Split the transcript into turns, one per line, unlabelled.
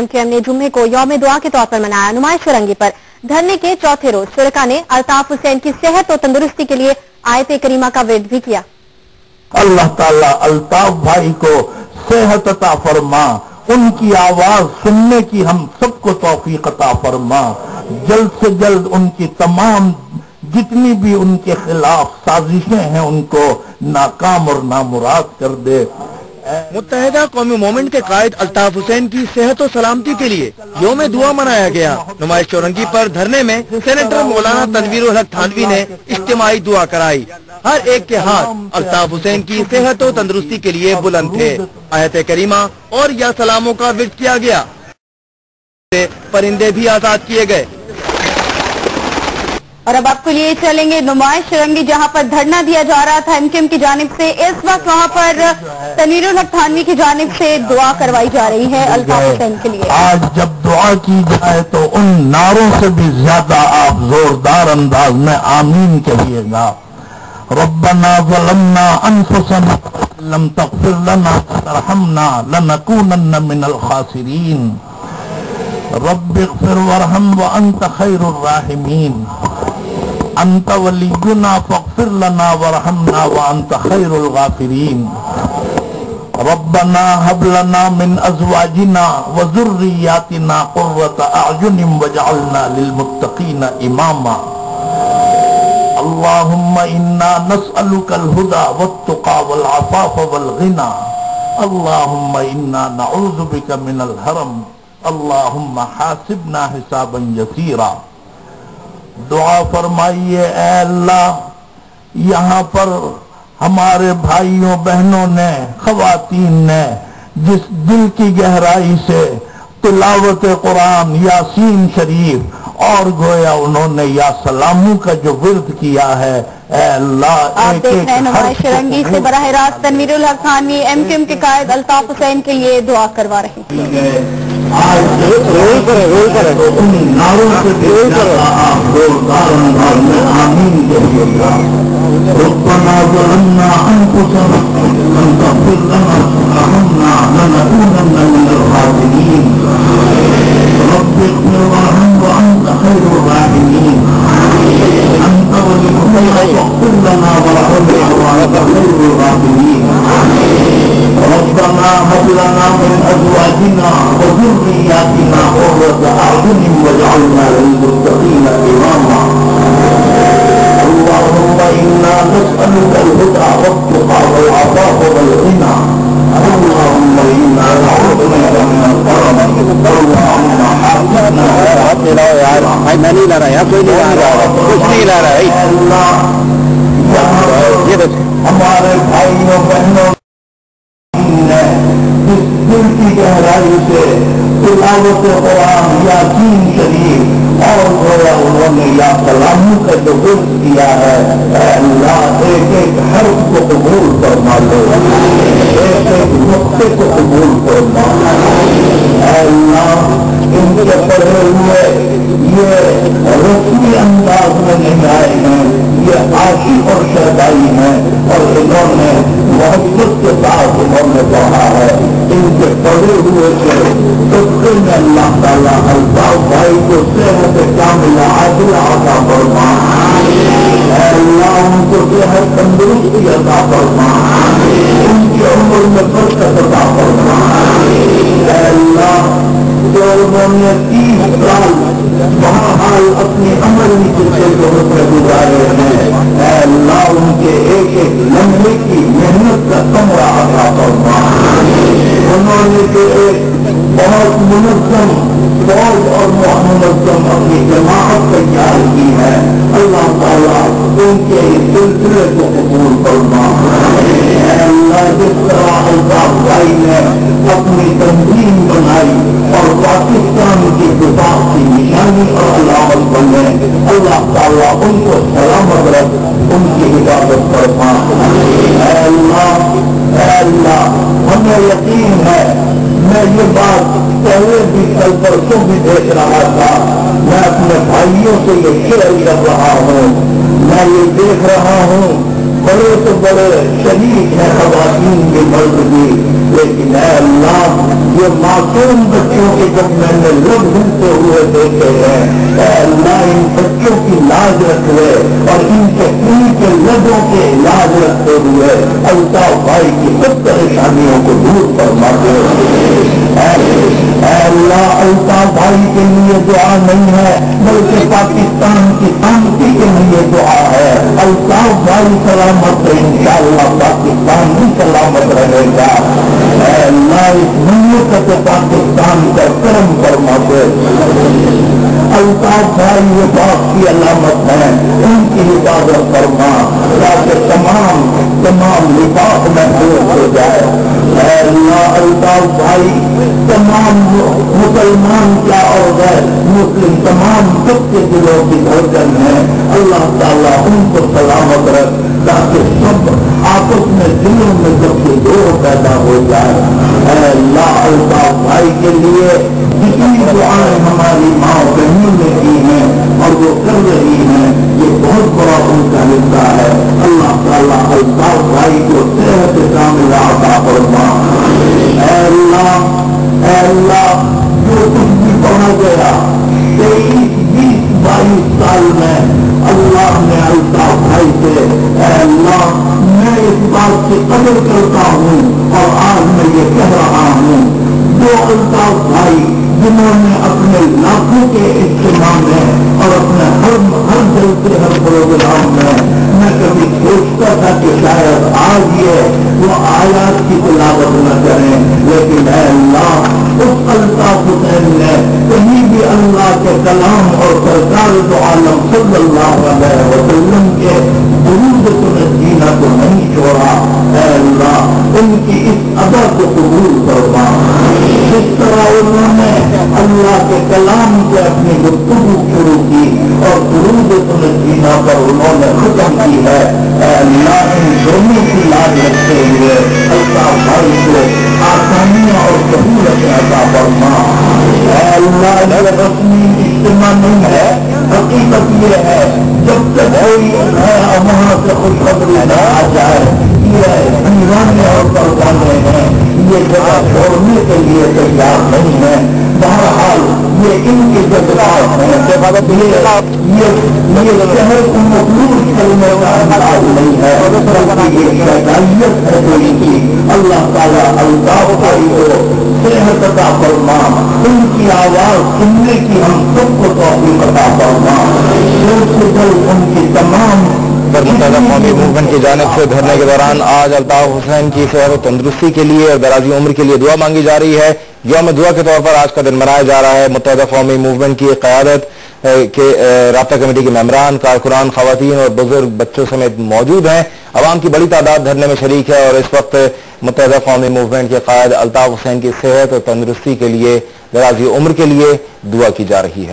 M Q M نے جمعے کو یوم دعا کے طور پر منایا، نمائش فرنگی پر۔ دھرنے کے چوتھے روز شرکا نے الطاف حسین کی صحت و تندرستی کے لیے آیت کریمہ کا ورد بھی کیا۔
اللہ تعالیٰ الطاف بھائی کو صحت عطا فرما، ان کی آواز سننے کی ہم سب کو توفیق عطا فرما۔ جلد سے جلد ان کی تمام جتنی بھی ان کے خلاف سازشیں ہیں، ان کو ناکام اور نامراد کر دے۔
متحدہ قومی مومنٹ کے قائد الطاف حسین کی صحت و سلامتی کے لیے یوم دعا منایا گیا۔ نمائش چورنگی پر دھرنے میں سینیٹر مولانا تنویر الحق تھانوی نے اجتماعی دعا کرائی۔ ہر ایک کے ہاتھ الطاف حسین کی صحت و تندرستی کے لیے بلند تھے۔ آیت کریمہ اور یا سلاموں کا ورد کیا گیا۔ پرندے بھی آزاد کیے گئے۔
اور اب آپ کو لیے چلیں گے نمائش شرنگی جہاں پر دھرنا دیا جا رہا تھا ایم کیم کی جانب سے۔ اس وقت وہاں پر تنیر الحق تھانوی کی جانب سے دعا کروائی جا رہی ہے الطاف حسین کے لیے۔
آج جب دعا کی جائے تو ان نعروں سے بھی زیادہ آپ زوردار انداز میں آمین کہیے گا۔ ربنا ظلمنا انفسنا، لم تغفر لنا ترحمنا لنکونن من الخاسرین۔ رب اغفر ورحم وانت خیر الراحمین۔ انت ولینا فاغفر لنا ورحمنا وانت خیر الغافرین ربنا هب لنا من ازواجنا وذرياتنا قرة اعين واجعلنا للمتقين اماما اللهم انا نسألك الهدى والتقى والعفاف والغنى. اللهم انا نعوذ بك من الهرم. اللهم حاسبنا حسابا يسيرا. دعا فرمائیے اے اللہ یہاں پر ہمارے بھائیوں بہنوں نے خواتین نے جس دل کی گہرائی سے تلاوت قرآن یاسین شریف اور گویا انہوں نے یا سلاموں کا جو ورد کیا ہے اے اللہ
آپ
ایک
دیکھ
ایک
رہے ہیں شرنگی سے براہ راست تنویر الحق تھانوی ایم کیم کے قائد الطاف حسین کے لیے دعا کروا رہے ہیں۔
آج ان سے آپ میں آمین۔ گا ربنا ظلمنا انفسنا تغفر لنا وترحمنا لنكونن من الخاسرين رب اغفر وارحم وانت خير الراحمين اور ہیں اور انہوں نے محبت کے ساتھ انہوں نے پڑھا ہے، ان کے پڑھے ہوئے سے سب میں اللہ تعالیٰ الطاف بھائی کو صحت کامل عادل عطا فرما اے اللہ، ان کو صحت تندرستی عطا فرما ان کی عمر میں برکت عطا فرما اے اللہ جو انہوں نے تیس سال وہاں حال اپنی عمل کے ضرورت میں گزارے ہیں۔ اللہ ان کے ایک ایک لمحے کی محنت کا کمرہ عطا فرما۔ انہوں نے جو ایک بہت منظم فوج اور منظم اپنی جماعت تیار کی ہے۔ اللہ تعالیٰ ان کے اس سلسلے کو قبول فرما۔ یقین ہے، میں یہ بات پہلے بھی کل پرسوں بھی دیکھ رہا تھا۔ میں اپنے بھائیوں سے یہ شیئر کر رہا ہوں۔ میں یہ دیکھ رہا ہوں، بڑے تو بڑے شریک ہیں خواتین کے مرد بھی۔ لیکن اے اللہ، یہ معصوم بچوں کے جب میں نے لب گھومتے ہوئے دیکھے ہیں، اے اللہ، ان بچوں کی لاج رکھے اور ان کے ان کے لبوں کے لاج رکھتے ہوئے۔ الطاف بھائی کی سب پریشانیوں کو دور فرماتے اے اللہ الطاف بھائی کے لیے دعا نہیں ہے، بلکہ پاکستان کی شانتی کے لیے دعا ہے۔ الطاف بھائی سلامت ہے، انشاءاللہ پاکستان بھی سلامت رہے گا۔ اے اللہ، اس مملکت پاکستان کا کرم فرما دے۔ الطاف بھائی یہ باپ کی علامت ہے۔ ان کی حفاظت فرما تاکہ تمام تمام لفاف محفوظ ہو جائے۔ اللہ الطاف بھائی، تمام مسلمان کیا اور غیر مسلم، تمام سب کے دلوں کی دھڑکن ہے۔ اللہ تعالیٰ ان کو سلامت رکھ، تاکہ سب آپس میں دلوں میں سب کے دور پیدا ہو جائے۔ اللہ الطاف بھائی کے لیے جو بھائی جنہوں نے اپنے لاکھوں کے اجتماع میں اور اپنے ہر ہر دل سے ہر پروگرام میں میں کبھی سوچتا تھا کہ شاید آج یہ وہ آیات کی تلاوت نہ کریں، لیکن اے اللہ، اس الطاف حسین نے کہیں بھی اللہ کے کلام اور سرکار تو عالم صلی اللہ علیہ وسلم کے درود سنت جینا کو نہیں چھوڑا۔ اے اللہ، ان کی اس ادا کو اپنی گفتگو شروع کی اور درود سنت جینا پر انہوں نے ختم کی ہے۔ اے اللہ، ان دونوں کی لاج رکھتے ہوئے اللہ بھائی کو آسانیاں اور سہولت عطا فرما۔ اے اللہ، یہ رسمی اجتماع نہیں ہے، حقیقت یہ ہے، جب تک کوئی وہاں سے خوشخبری نہ آ جائے، یہ دیوانے اور پروانے ہیں۔ یہ جگہ چھوڑنے کے لیے تیار نہیں ہے۔ بہرحال یہ ان کے جذبات ہیں یہ شہر کو مقبول کرنے کا انداز نہیں ہے یہ شہریت ہے جو ان کی اللہ تعالیٰ الطاف بھائی کو صحت عطا فرما ان کی آواز سننے کی ہم سب کو توفیق عطا فرما جلد سے جلد ان کی تمام
قومی موومنٹ کی جانب سے دھرنے کے دوران آج الطاف حسین کی صحت و تندرستی کے لیے اور دراز عمر کے لیے دعا مانگی جا رہی ہے یوم دعا کے طور پر آج کا دن منایا جا رہا ہے، متحدہ قومی موومنٹ کی قیادت کے رابطہ کمیٹی کے ممبران، کارکنان، خواتین اور بزرگ بچوں سمیت موجود ہیں۔ عوام کی بڑی تعداد دھرنے میں شریک ہے اور اس وقت متحدہ قومی موومنٹ کے قائد الطاف حسین کی صحت اور تندرستی کے لیے، درازی عمر کے لیے دعا کی جا رہی ہے۔